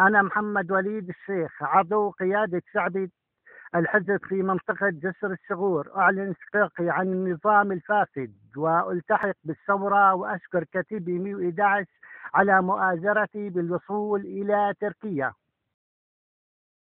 أنا محمد وليد الشيخ عضو قيادة شعبي الحزب في منطقة جسر الشغور. أعلن استقاقي عن النظام الفاسد وألتحق بالثورة وأشكر كتيبي 111 على مؤازرتي بالوصول إلى تركيا.